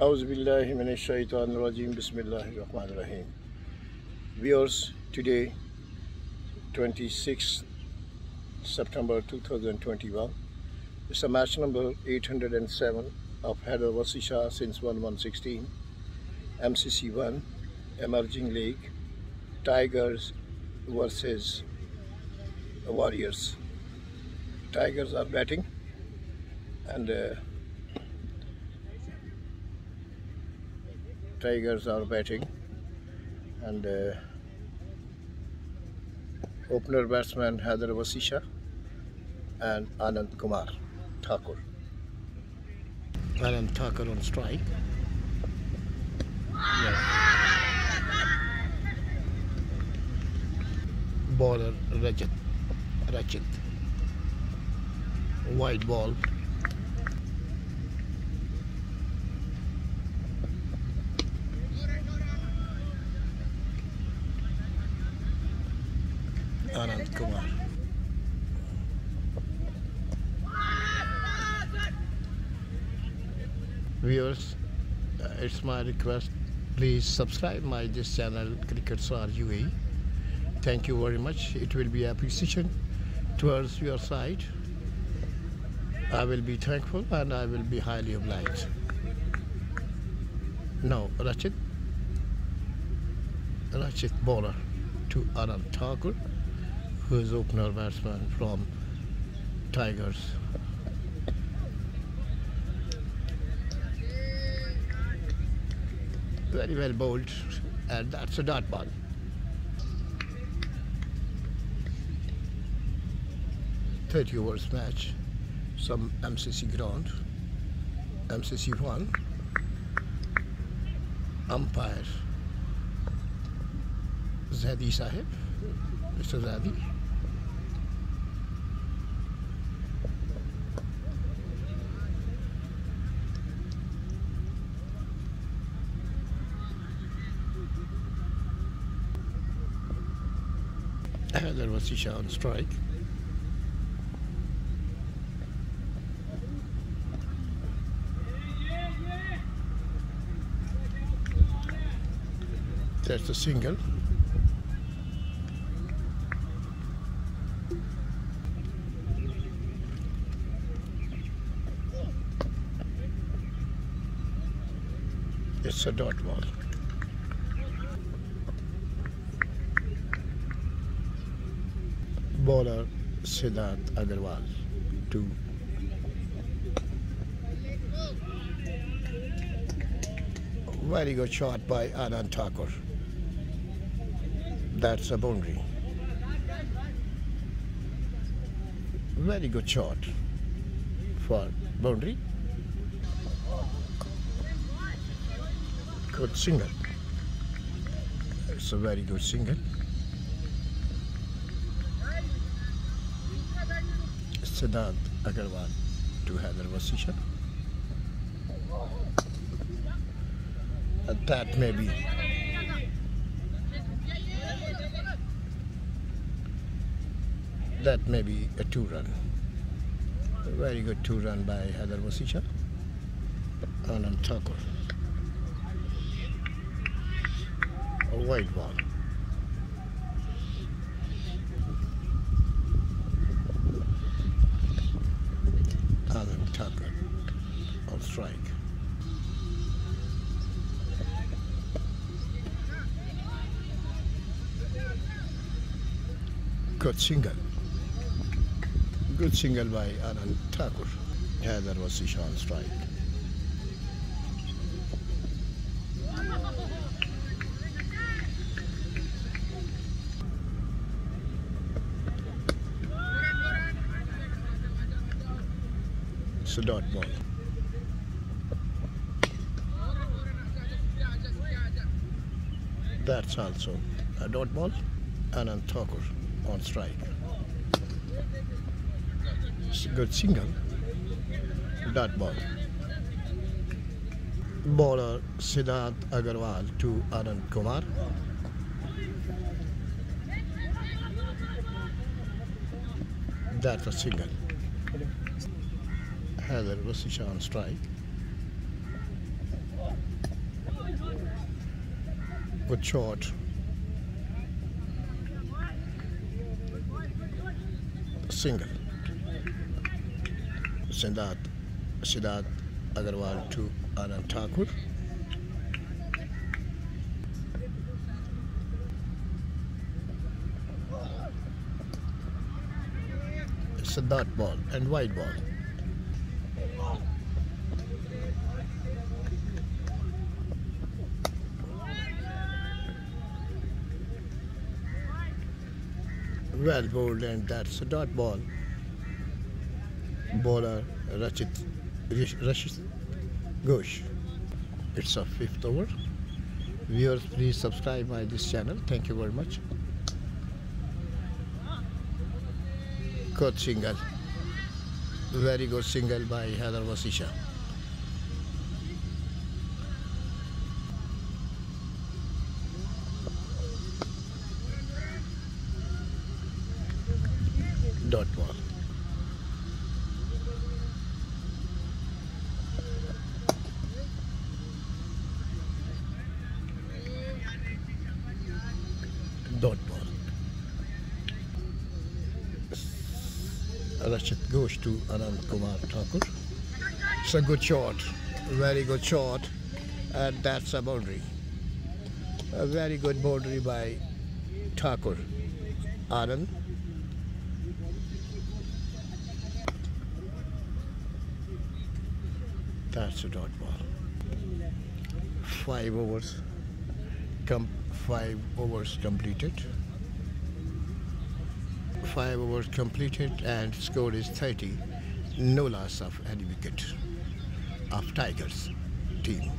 Auzubillahiminashaitanirajim Bismillahirrahmanirrahim. Viewers, today, 26 September 2021, it's a match number 807 of Haider Wasi Shah since 1116, MCC1, Emerging League, Tigers versus Warriors. Tigers are batting and uh, Tigers are batting and uh, opener batsman Haider Wasi Shah and Anand Kumar Thakur. Anand Thakur on strike. Yes. Bowler Rajat. Rajat. White ball. Anand Kumar. Viewers, uh, it's my request. Please subscribe my this channel Cricket Star UAE. Thank you very much. It will be appreciation towards your side. I will be thankful and I will be highly obliged. Now, Rachit. Rachit bowler to Anand Thakur who is opener batsman from Tigers. Very well bowled and that's a dot ball. Thirty overs match, some MCC ground, MCC one, umpire Zadi Sahib, Mr. Zadi. there was Isha on strike. That's the single. It's a dot ball. Bowler Siddharth Agarwal to very good shot by Anand Thakur. That's a boundary. Very good shot for boundary. Good single. It's a very good single. Siddharth Agarwal to Haider Wasi Shah. And that may be that may be a two run. A very good two run by Haider Wasi Shah. Anand Thakur. A white ball. Thakur on strike. Good single. Good single by Anand Thakur. Yeah, that was Isha on strike. A dot ball. That's also a dot ball and a Thakur on strike. Good single. Dot ball. Bowler Siddharth Agarwal to Anand Kumar. That's a single. Haider Wasi Shah on strike. Good shot. Single. Siddharth, Siddharth Agarwal to Anand Thakur. Dot ball and white ball. Well bowled and that's a dot ball. Bowler Rachit Rashid Ghosh. It's a fifth over. Viewers, please subscribe my this channel. Thank you very much. Good single. Very good single by Haider Wasi Shah. Dot ball. Dot ball. Rashid goes to Anand Kumar Thakur. It's a good shot, very good shot, and that's a boundary. A very good boundary by Thakur. Anand. That's a dot ball. Five overs. Com- five overs completed. Five overs completed and score is 30. No loss of any wicket of Tigers team.